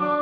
Oh.